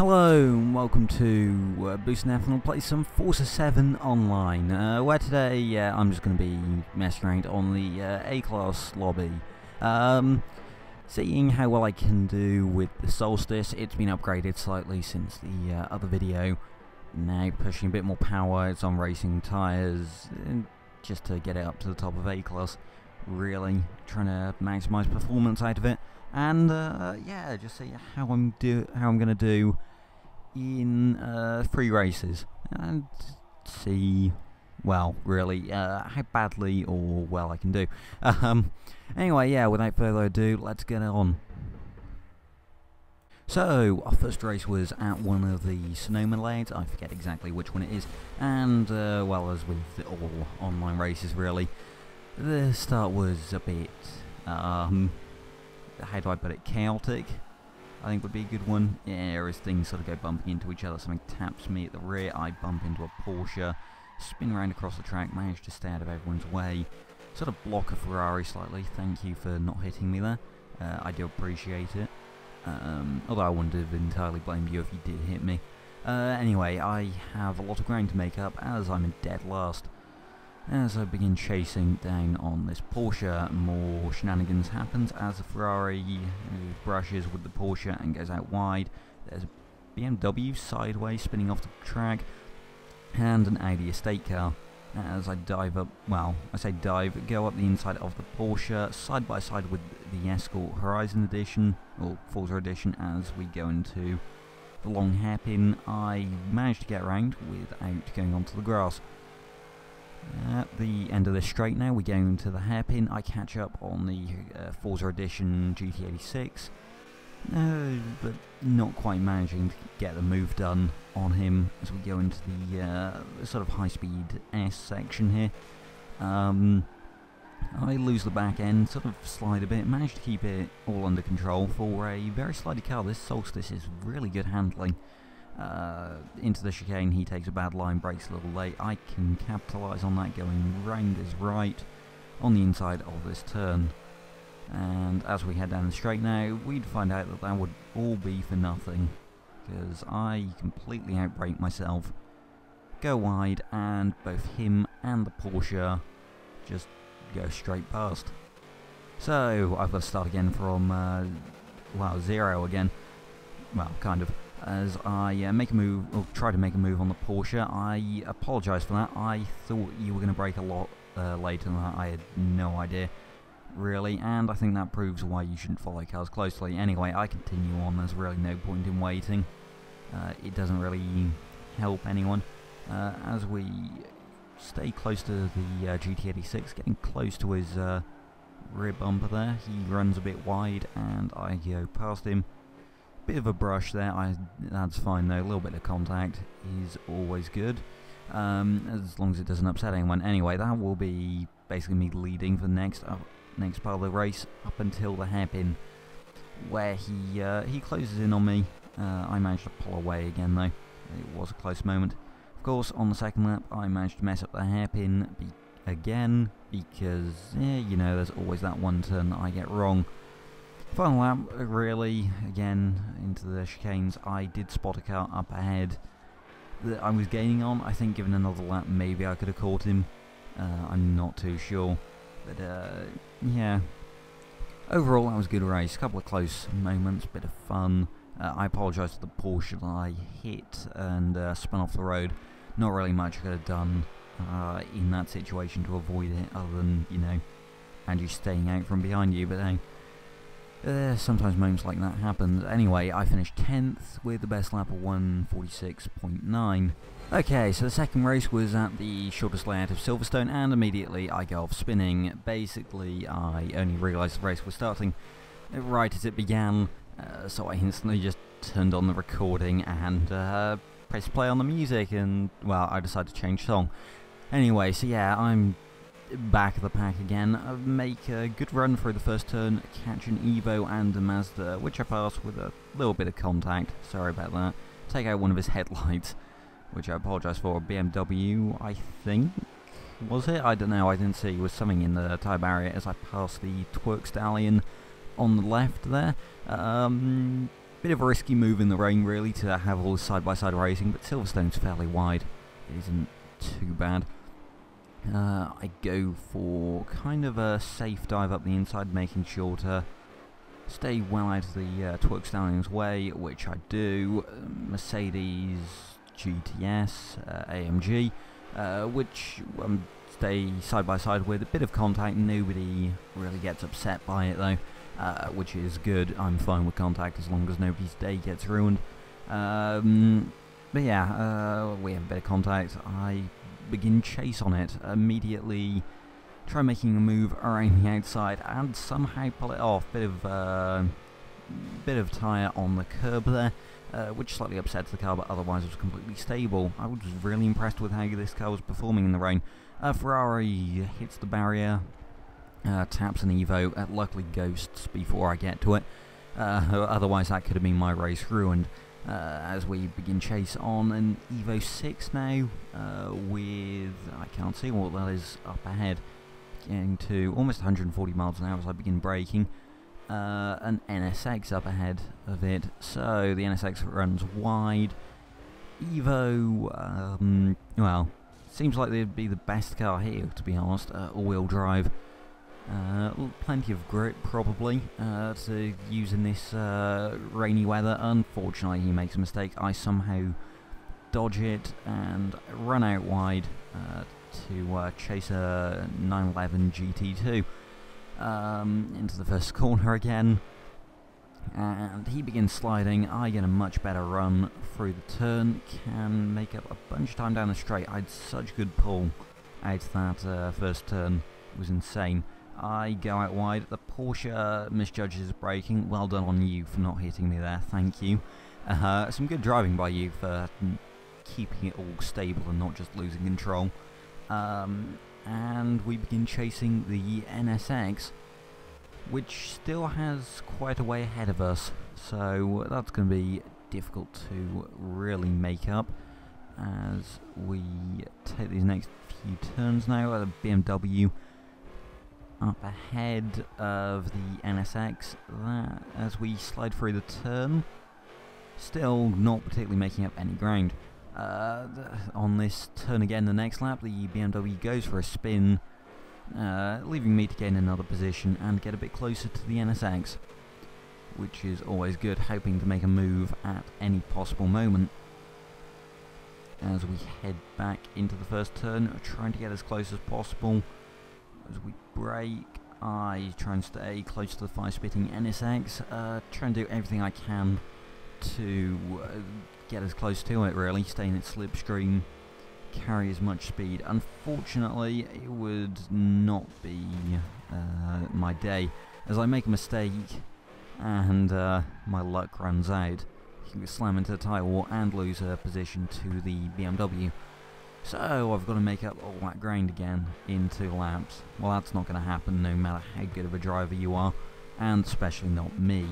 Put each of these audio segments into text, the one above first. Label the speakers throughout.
Speaker 1: Hello and welcome to uh, Boost and We'll play some Forza 7 online, uh, where today uh, I'm just going to be messing around on the uh, A-Class lobby. Um, seeing how well I can do with the Solstice, it's been upgraded slightly since the uh, other video. Now pushing a bit more power, it's on racing tyres, just to get it up to the top of A-Class. Really trying to maximise performance out of it. And uh, yeah, just see how I'm do how I'm gonna do in uh, three races and see, well, really, uh, how badly or well I can do. Um, anyway, yeah, without further ado, let's get on. So, our first race was at one of the Sonoma lanes, I forget exactly which one it is, and, uh, well, as with all online races really, the start was a bit, um, how do I put it, chaotic. I think would be a good one. Yeah, as things sort of go bumping into each other, something taps me at the rear, I bump into a Porsche, spin around across the track, manage to stay out of everyone's way, sort of block a Ferrari slightly, thank you for not hitting me there, uh, I do appreciate it, um, although I wouldn't have entirely blamed you if you did hit me. Uh, anyway, I have a lot of ground to make up as I'm in dead last. As I begin chasing down on this Porsche, more shenanigans happens as the Ferrari brushes with the Porsche and goes out wide. There's a BMW sideways spinning off the track, and an Audi estate car. As I dive up, well, I say dive, go up the inside of the Porsche, side by side with the Escort Horizon Edition, or Forza Edition, as we go into the long hairpin. I managed to get around without going onto the grass. At the end of this straight now, we go into the hairpin. I catch up on the uh, Forza Edition GT86, uh, but not quite managing to get the move done on him as we go into the uh, sort of high-speed S section here. Um, I lose the back end, sort of slide a bit, manage to keep it all under control for a very slidey car. This Solstice is really good handling. Uh, into the chicane, he takes a bad line, breaks a little late. I can capitalise on that going round his right on the inside of this turn. And as we head down the straight now, we'd find out that that would all be for nothing. Because I completely outbrake myself, go wide, and both him and the Porsche just go straight past. So, I've got to start again from, uh, well, zero again. Well, kind of as I uh, make a move, or try to make a move on the Porsche. I apologise for that. I thought you were going to brake a lot uh, later than that. I had no idea, really, and I think that proves why you shouldn't follow cars closely. Anyway, I continue on. There's really no point in waiting. Uh, it doesn't really help anyone. Uh, as we stay close to the uh, GT86, getting close to his uh, rear bumper there, he runs a bit wide, and I go past him. Bit of a brush there, I, that's fine though, a little bit of contact is always good, um, as long as it doesn't upset anyone. Anyway, that will be basically me leading for the next, uh, next part of the race up until the hairpin, where he, uh, he closes in on me. Uh, I managed to pull away again though, it was a close moment. Of course, on the second lap, I managed to mess up the hairpin be again, because, yeah, you know, there's always that one turn that I get wrong. Final lap, really, again, into the chicanes, I did spot a car up ahead that I was gaining on. I think given another lap, maybe I could have caught him. Uh, I'm not too sure. But, uh, yeah. Overall, that was a good race. A couple of close moments, bit of fun. Uh, I apologise for the Porsche that I hit and uh, spun off the road. Not really much I could have done uh, in that situation to avoid it, other than, you know, Andrew staying out from behind you, but hey. Uh, sometimes moments like that happen. Anyway, I finished 10th with the best lap of 146.9. Okay, so the second race was at the shortest layout of Silverstone, and immediately I go off spinning. Basically, I only realised the race was starting right as it began, uh, so I instantly just turned on the recording and uh, pressed play on the music, and, well, I decided to change song. Anyway, so yeah, I'm back of the pack again, uh, make a good run through the first turn, catch an Evo and a Mazda, which I pass with a little bit of contact, sorry about that, take out one of his headlights, which I apologise for, BMW, I think, was it? I don't know, I didn't see, it was something in the tyre barrier as I passed the Twerkstallion on the left there, um, Bit of a risky move in the rain, really, to have all the side-by-side -side racing, but Silverstone's fairly wide. It isn't too bad. Uh, I go for kind of a safe dive up the inside, making sure to stay well out of the uh, Twerkstallion's way, which I do. Mercedes GTS uh, AMG, uh, which um, stay side by side with. A bit of contact, nobody really gets upset by it though, uh, which is good. I'm fine with contact as long as nobody's day gets ruined. Um, but yeah, uh, we have a bit of contact. I begin chase on it immediately. Try making a move around the outside and somehow pull it off. Bit of uh, bit of tyre on the curb there, uh, which slightly upsets the car, but otherwise it was completely stable. I was really impressed with how this car was performing in the rain. Uh, Ferrari hits the barrier, uh, taps an Evo, uh, luckily ghosts before I get to it. Uh, otherwise that could have been my race ruined. Uh, as we begin chase on an Evo 6 now uh, with, I can't see what that is up ahead, getting to almost 140 miles an hour as I begin braking. Uh, an NSX up ahead of it, so the NSX runs wide. Evo, um, well, seems like they'd be the best car here, to be honest, all-wheel drive. Uh, plenty of grip, probably, uh, to use in this uh, rainy weather. Unfortunately, he makes a mistake. I somehow dodge it and run out wide uh, to uh, chase a 911 GT2 um, into the first corner again. And he begins sliding. I get a much better run through the turn. Can make up a bunch of time down the straight. I had such good pull out that first turn. It was insane. I go out wide. The Porsche misjudges braking. Well done on you for not hitting me there. Thank you. Uh, some good driving by you for keeping it all stable and not just losing control. Um, and we begin chasing the NSX, which still has quite a way ahead of us. So that's going to be difficult to really make up as we take these next few turns now at a BMW up ahead of the NSX that as we slide through the turn still not particularly making up any ground. Uh, on this turn again the next lap the BMW goes for a spin uh, leaving me to gain another position and get a bit closer to the NSX which is always good hoping to make a move at any possible moment. As we head back into the first turn trying to get as close as possible as we break. I try and stay close to the fire-spitting NSX, uh, try and do everything I can to uh, get as close to it really, stay in its slipstream, carry as much speed. Unfortunately, it would not be uh, my day, as I make a mistake and uh, my luck runs out. You slam into the tyre wall and lose a position to the BMW. So I've got to make up all that ground again in two laps. Well that's not going to happen no matter how good of a driver you are, and especially not me.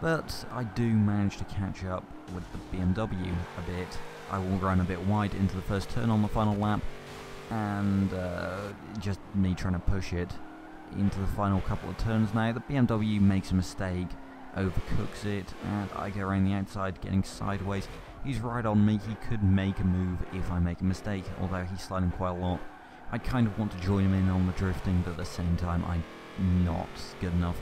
Speaker 1: But I do manage to catch up with the BMW a bit. I will run a bit wide into the first turn on the final lap, and uh, just me trying to push it into the final couple of turns now. The BMW makes a mistake, overcooks it, and I go around the outside getting sideways He's right on me, he could make a move if I make a mistake, although he's sliding quite a lot. I kind of want to join him in on the drifting, but at the same time I'm not good enough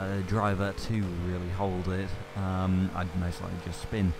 Speaker 1: a driver to really hold it. Um, I'd most likely just spin.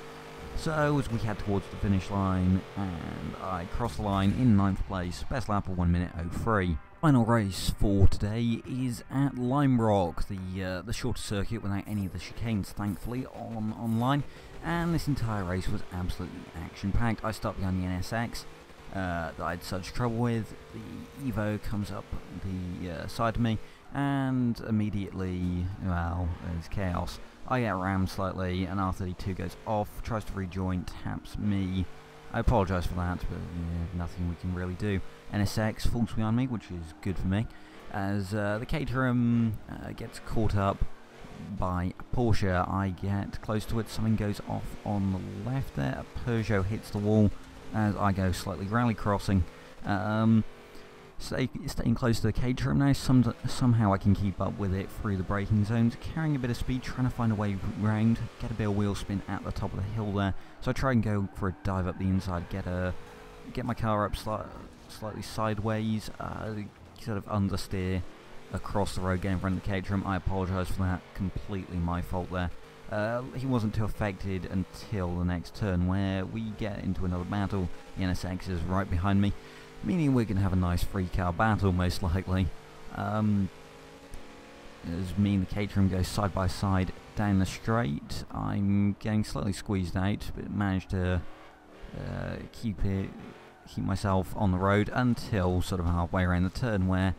Speaker 1: So as we head towards the finish line, and I cross the line in ninth place, best lap of 1 minute 03. Final race for today is at Lime Rock, the uh, the shorter circuit without any of the chicanes, thankfully, on online and this entire race was absolutely action-packed. I stopped behind the NSX uh, that I had such trouble with. The Evo comes up the uh, side of me, and immediately, well, there's chaos. I get rammed slightly, and R32 goes off, tries to rejoin, taps me. I apologise for that, but yeah, nothing we can really do. NSX falls behind me, which is good for me, as uh, the Caterham uh, gets caught up by a Porsche. I get close to it, something goes off on the left there, a Peugeot hits the wall as I go slightly rally crossing. Um, Stay, staying close to the Caterham now, some, somehow I can keep up with it through the braking zones, carrying a bit of speed, trying to find a way round, get a bit of wheel spin at the top of the hill there. So I try and go for a dive up the inside, get a get my car up sli slightly sideways, uh, sort of understeer across the road, get in front of the Caterham. I apologise for that, completely my fault there. Uh, he wasn't too affected until the next turn where we get into another battle. The NSX is right behind me, meaning we're going to have a nice free car battle most likely. Um, as me and the Caterham go side by side down the straight, I'm getting slightly squeezed out, but managed to uh, keep it, keep myself on the road until sort of halfway around the turn where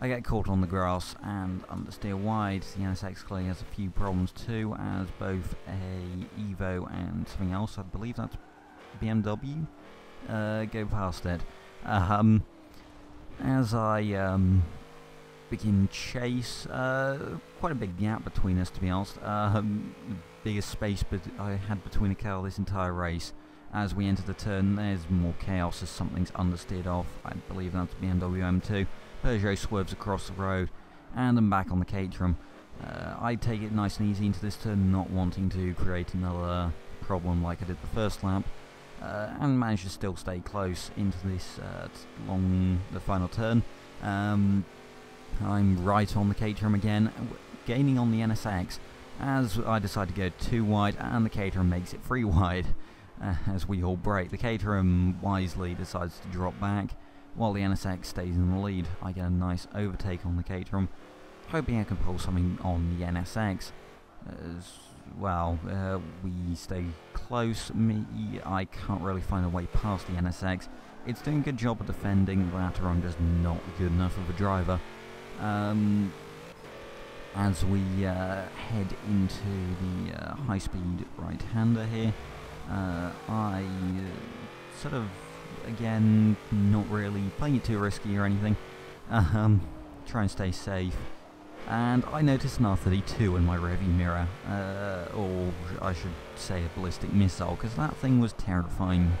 Speaker 1: I get caught on the grass and understeer wide. The NSX clearly has a few problems too, as both a Evo and something else, I believe that's BMW, uh, go past it. Um, as I um, begin chase, uh, quite a big gap between us to be honest. Um, biggest space I had between the car this entire race. As we enter the turn, there's more chaos as something's understeered off. I believe that's BMW M2. Peugeot swerves across the road, and I'm back on the Caterham. Uh, I take it nice and easy into this turn, not wanting to create another problem like I did the first lap, uh, and managed to still stay close into this uh, long, the final turn. Um, I'm right on the Caterham again, gaining on the NSX, as I decide to go too wide, and the Caterham makes it three wide. Uh, as we all brake, the Caterham wisely decides to drop back, while the NSX stays in the lead, I get a nice overtake on the Caterham, hoping I can pull something on the NSX. Well, uh, we stay close. Me, I can't really find a way past the NSX. It's doing a good job of defending, but I'm just not good enough of a driver. Um, as we uh, head into the uh, high-speed right-hander here, uh, I uh, sort of again, not really playing it too risky or anything. Um, try and stay safe. And I noticed an R32 in my rearview mirror, uh, or I should say a ballistic missile, because that thing was terrifying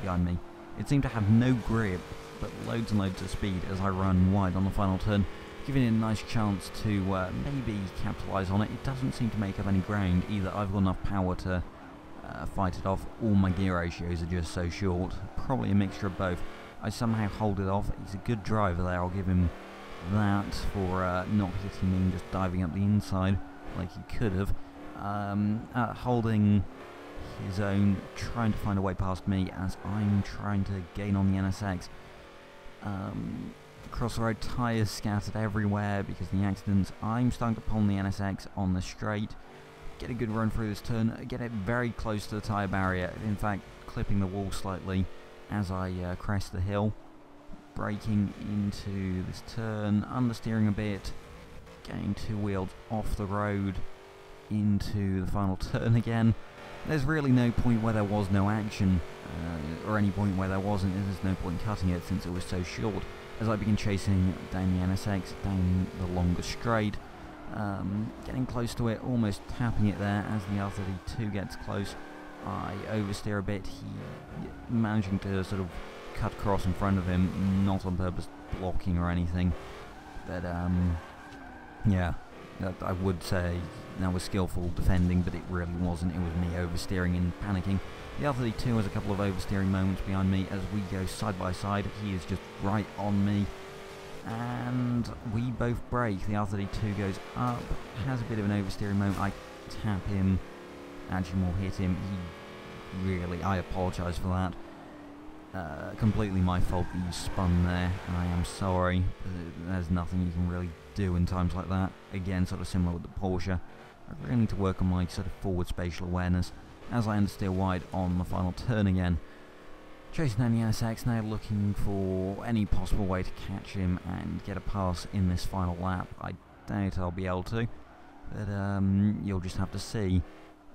Speaker 1: behind me. It seemed to have no grip, but loads and loads of speed as I ran wide on the final turn, giving it a nice chance to uh, maybe capitalise on it. It doesn't seem to make up any ground, either I've got enough power to uh, fight it off. All my gear ratios are just so short. Probably a mixture of both. I somehow hold it off. He's a good driver there. I'll give him that for uh, not hitting me just diving up the inside like he could have. Um, uh, holding his own, trying to find a way past me as I'm trying to gain on the NSX. Um, across the road, tyres scattered everywhere because of the accidents. I'm to pull the NSX on the straight get a good run through this turn, get it very close to the tyre barrier, in fact clipping the wall slightly as I uh, crest the hill, braking into this turn, understeering a bit, getting two wheels off the road into the final turn again. There's really no point where there was no action, uh, or any point where there wasn't, there's no point cutting it since it was so short. As I begin chasing down the NSX, down the longer straight, um, getting close to it, almost tapping it there as the R32 gets close. I oversteer a bit, he managing to sort of cut across in front of him, not on purpose blocking or anything. But um, yeah, I would say that was skillful defending, but it really wasn't. It was me oversteering and panicking. The R32 has a couple of oversteering moments behind me as we go side by side. He is just right on me and we both brake. The R32 goes up, has a bit of an oversteering moment. I tap him, more hit him. He really, I apologise for that. Uh, completely my fault that you spun there, and I am sorry. there's nothing you can really do in times like that. Again, sort of similar with the Porsche. I really need to work on my sort of forward spatial awareness as I understeer wide on the final turn again. Chasing down the NSX now looking for any possible way to catch him and get a pass in this final lap. I doubt I'll be able to, but um, you'll just have to see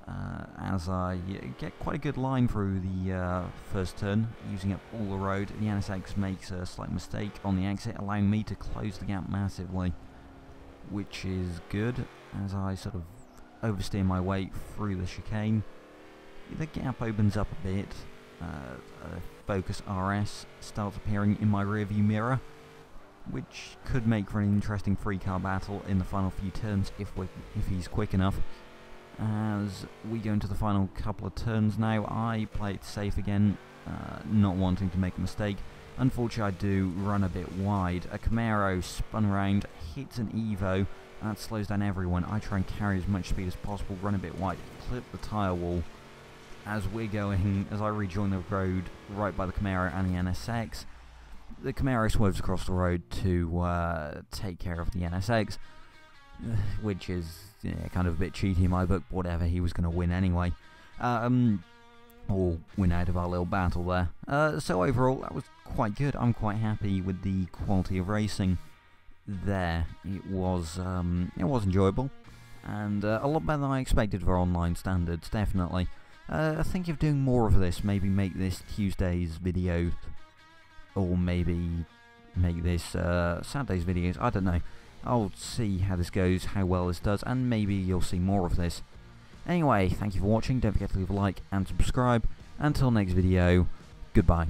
Speaker 1: uh, as I get quite a good line through the uh, first turn, using up all the road. The NSX makes a slight mistake on the exit, allowing me to close the gap massively, which is good as I sort of oversteer my way through the chicane. The gap opens up a bit, uh, Focus RS starts appearing in my rearview mirror which could make for an interesting free car battle in the final few turns if if he's quick enough. As we go into the final couple of turns now, I play it safe again, uh, not wanting to make a mistake. Unfortunately, I do run a bit wide. A Camaro spun around, hits an Evo, that slows down everyone. I try and carry as much speed as possible, run a bit wide, clip the tyre wall. As we're going, as I rejoin the road right by the Camaro and the NSX, the Camaro swerves across the road to uh, take care of the NSX, which is yeah, kind of a bit cheaty in my book. Whatever, he was going to win anyway. Um, or win out of our little battle there. Uh, so overall, that was quite good. I'm quite happy with the quality of racing there. It was um, it was enjoyable, and uh, a lot better than I expected for online standards. Definitely. Uh, I think of doing more of this. Maybe make this Tuesday's video, or maybe make this uh, Saturday's videos. I don't know. I'll see how this goes, how well this does, and maybe you'll see more of this. Anyway, thank you for watching. Don't forget to leave a like and subscribe. Until next video, goodbye.